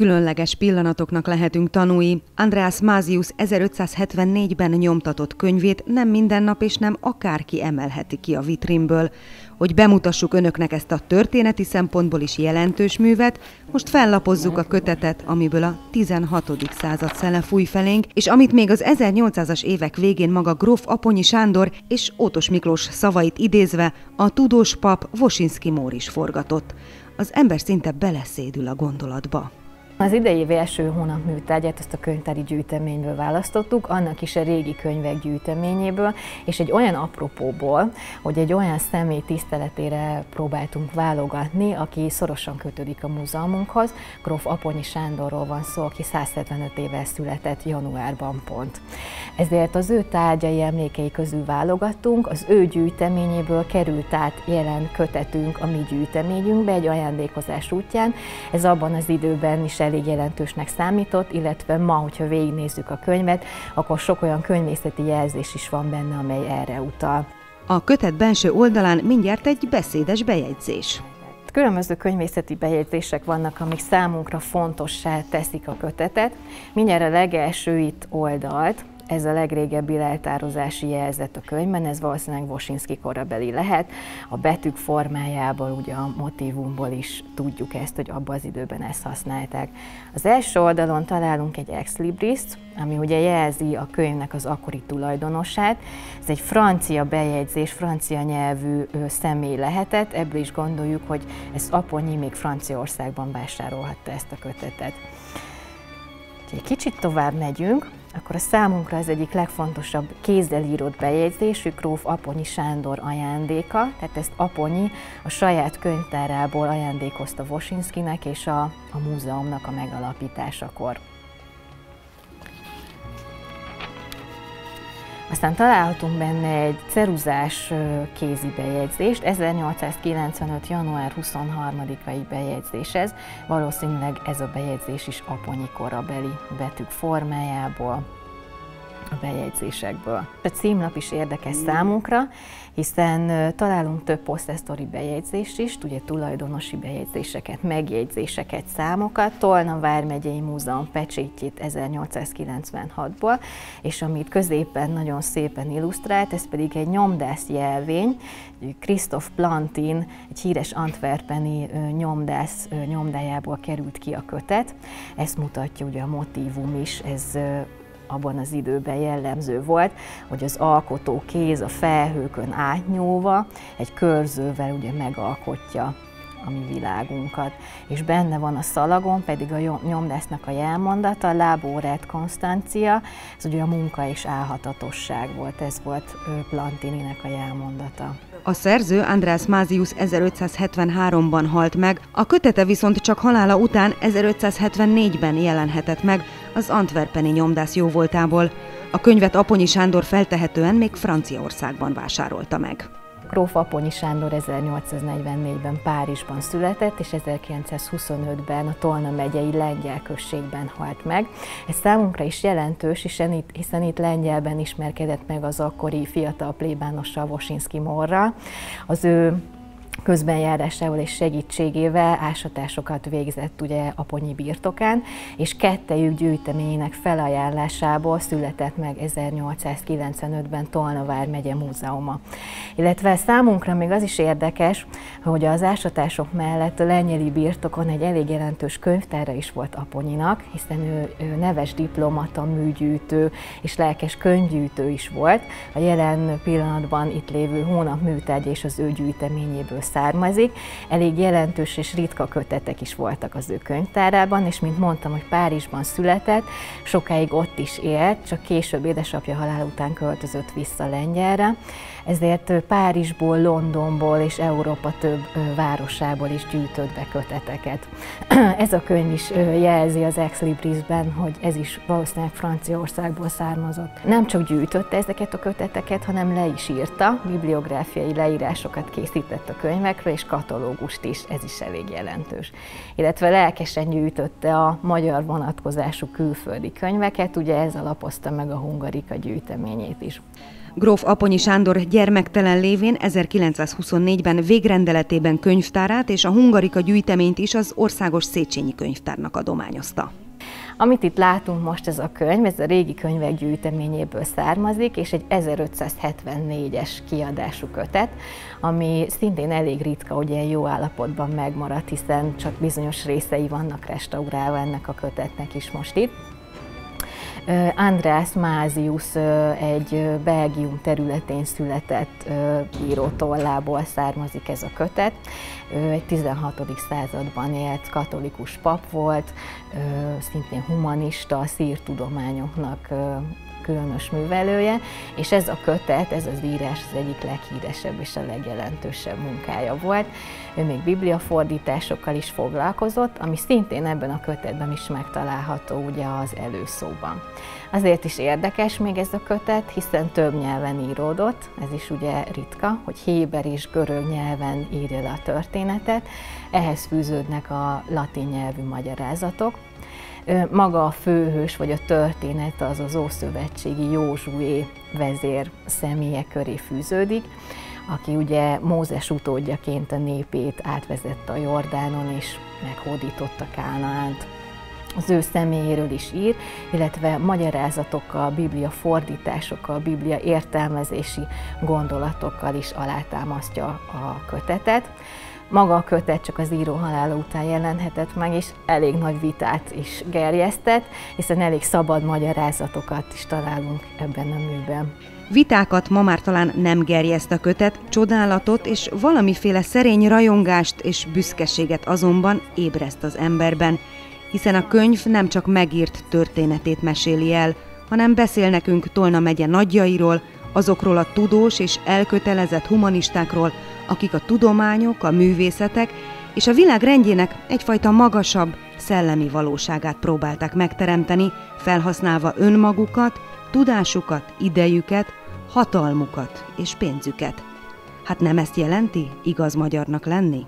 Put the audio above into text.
Különleges pillanatoknak lehetünk tanúi. Andreas Mázius 1574-ben nyomtatott könyvét nem minden nap és nem akárki emelheti ki a vitrínből. Hogy bemutassuk önöknek ezt a történeti szempontból is jelentős művet, most fellapozzuk a kötetet, amiből a 16. század szele fúj felénk, és amit még az 1800-as évek végén maga gróf Aponyi Sándor és Ótos Miklós szavait idézve a tudós pap Vosinski Mór is forgatott. Az ember szinte beleszédül a gondolatba. Az idei év első hónap műtárgyát ezt a könyvtári gyűjteményből választottuk, annak is a régi könyvek gyűjteményéből, és egy olyan apropóból, hogy egy olyan személy tiszteletére próbáltunk válogatni, aki szorosan kötődik a múzeumunkhoz. Gróf Aponyi Sándorról van szó, aki 175 éve született januárban pont. Ezért az ő tárgyai emlékei közül válogattunk, az ő gyűjteményéből került át jelen kötetünk a mi gyűjteményünkbe egy ajándékozás útján. Ez abban az időben is elég jelentősnek számított, illetve ma, hogyha végignézzük a könyvet, akkor sok olyan könyvészeti jelzés is van benne, amely erre utal. A kötet belső oldalán mindjárt egy beszédes bejegyzés. Különböző könyvészeti bejegyzések vannak, amik számunkra fontossá teszik a kötetet. Mindjárt a legelső itt oldalt, ez a legrégebbi leltározási jelzet a könyvben, ez valószínűleg Vosinski korabeli lehet. A betűk formájából, ugye a motivumból is tudjuk ezt, hogy abban az időben ezt használták. Az első oldalon találunk egy ex libris ami ugye jelzi a könyvnek az akkori tulajdonosát. Ez egy francia bejegyzés, francia nyelvű személy lehetett, ebből is gondoljuk, hogy ez Aponyi még Franciaországban vásárolhatta ezt a kötetet. Egy kicsit tovább megyünk, akkor a számunkra az egyik legfontosabb kézzel írott bejegyzésük Gróf Aponyi Sándor ajándéka, tehát ezt Aponyi a saját könyvtárából ajándékozta Vosinskinek és a, a múzeumnak a megalapításakor. Aztán találhatunk benne egy ceruzás kézi bejegyzést, 1895. január 23-ai bejegyzés ez, valószínűleg ez a bejegyzés is aponyi korabeli betűk formájából, a bejegyzésekből. A címlap is érdekes számunkra, hiszen találunk több posztesztori bejegyzést is, ugye tulajdonosi bejegyzéseket, megjegyzéseket, számokat, Tolna Vármegyei Múzeum pecsétjét 1896-ból, és amit középen nagyon szépen illusztrált, ez pedig egy nyomdász jelvény, Christoph Plantin, egy híres antwerpeni nyomdász nyomdájából került ki a kötet. Ezt mutatja ugye a motívum is, ez abban az időben jellemző volt, hogy az alkotó kéz a felhőkön átnyúlva egy körzővel ugye megalkotja a mi világunkat. És benne van a szalagon pedig a nyomdásznak a jelmondata, Laboret Konstancia, ez ugye a munka és álhatatosság volt, ez volt Plantininek a jelmondata. A szerző András Mázius 1573-ban halt meg, a kötete viszont csak halála után 1574-ben jelenhetett meg az Antwerpeni nyomdász jóvoltából. A könyvet Aponyi Sándor feltehetően még Franciaországban vásárolta meg. Gróf Aponyi Sándor 1844-ben Párizsban született, és 1925-ben a Tolna megyei lengyel községben halt meg. Ez számunkra is jelentős, hiszen itt, lengyelben ismerkedett meg az akkori fiatal plébánossal Vosinski Morra. Az ő közbenjárásával és segítségével ásatásokat végzett ugye Aponyi birtokán, és kettejük gyűjteményének felajánlásából született meg 1895-ben Tolnavár megye múzeuma. Illetve számunkra még az is érdekes, hogy az ásatások mellett a lenyeli birtokon egy elég jelentős könyvtára is volt Aponyinak, hiszen ő, ő neves diplomata, műgyűjtő és lelkes könyvgyűjtő is volt. A jelen pillanatban itt lévő hónap műtárgy és az ő gyűjteményéből származik. Elég jelentős és ritka kötetek is voltak az ő könyvtárában, és mint mondtam, hogy Párizsban született, sokáig ott is élt, csak később édesapja halál után költözött vissza Lengyelre, ezért Párizsból, Londonból és Európa több városából is gyűjtött be köteteket. Ez a könyv is jelzi az Ex Librisben, hogy ez is valószínűleg Franciaországból származott. Nem csak gyűjtötte ezeket a köteteket, hanem le is írta, bibliográfiai leírásokat készített a könyvekről, és katalógust is, ez is elég jelentős. Illetve lelkesen gyűjtötte a magyar vonatkozású külföldi könyveket, ugye ez alapozta meg a Hungarika gyűjteményét is. Gróf Aponyi Sándor gyermektelen lévén 1924-ben végrendeletében könyvtárát és a Hungarika gyűjteményt is az Országos Széchenyi Könyvtárnak adományozta. Amit itt látunk most, ez a könyv, ez a régi könyvek gyűjteményéből származik, és egy 1574-es kiadású kötet, ami szintén elég ritka, hogy ilyen jó állapotban megmaradt, hiszen csak bizonyos részei vannak restaurálva ennek a kötetnek is most itt. András Mázius egy Belgium területén született írótollából származik ez a kötet. Ő egy 16. században élt katolikus pap volt, szintén humanista, szírtudományoknak különös művelője, és ez a kötet, ez az írás az egyik leghíresebb és a legjelentősebb munkája volt. Ő még bibliafordításokkal is foglalkozott, ami szintén ebben a kötetben is megtalálható ugye az előszóban. Azért is érdekes még ez a kötet, hiszen több nyelven íródott, ez is ugye ritka, hogy héber és görög nyelven írja le a történetet, ehhez fűződnek a latin nyelvű magyarázatok, maga a főhős vagy a történet az az Ószövetségi Józsué vezér személye köré fűződik, aki ugye Mózes utódjaként a népét átvezette a Jordánon és meghódította Kánaánt. Az ő személyéről is ír, illetve magyarázatokkal, biblia fordításokkal, biblia értelmezési gondolatokkal is alátámasztja a kötetet. Maga a kötet csak az író halála után jelenhetett meg, és elég nagy vitát is gerjesztett, hiszen elég szabad magyarázatokat is találunk ebben a műben. Vitákat ma már talán nem gerjeszt a kötet, csodálatot és valamiféle szerény rajongást és büszkeséget azonban ébreszt az emberben, hiszen a könyv nem csak megírt történetét meséli el, hanem beszél nekünk Tolna megye nagyjairól, azokról a tudós és elkötelezett humanistákról, akik a tudományok, a művészetek és a világ rendjének egyfajta magasabb, szellemi valóságát próbálták megteremteni, felhasználva önmagukat, tudásukat, idejüket, hatalmukat és pénzüket. Hát nem ezt jelenti igaz magyarnak lenni?